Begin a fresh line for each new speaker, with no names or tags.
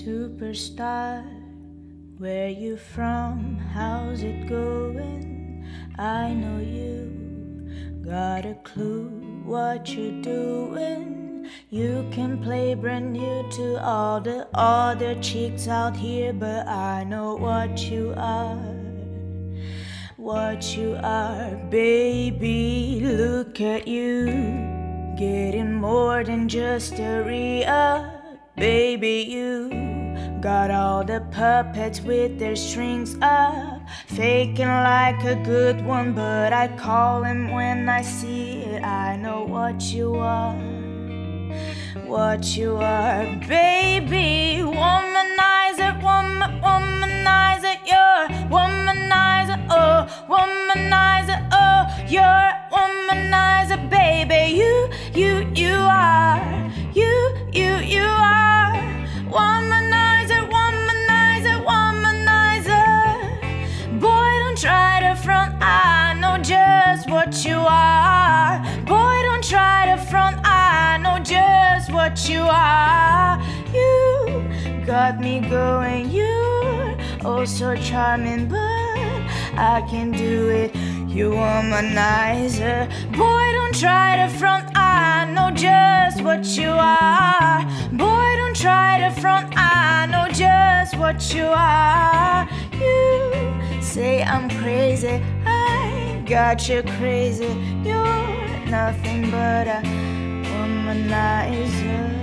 superstar. Where you from? How's it going? I know you got a clue what you're doing. You can play brand new to all the other chicks out here, but I know what you are. What you are, baby. Look at you, getting more than just a re-up. Baby, you got all the puppets with their strings up, faking like a good one, but I call him when I see it. I know what you are, what you are, baby. Womanizer, woman, womanizer, you're womanizer, oh, womanizer, oh, you're womanizer, baby. You, you, you are, what you are. You got me going, you're oh so charming, but I can do it. You womanizer. Boy, don't try to front, I know just what you are. Boy, don't try to front, I know just what you are. You say I'm crazy, I got you crazy. You're nothing but a womanizer.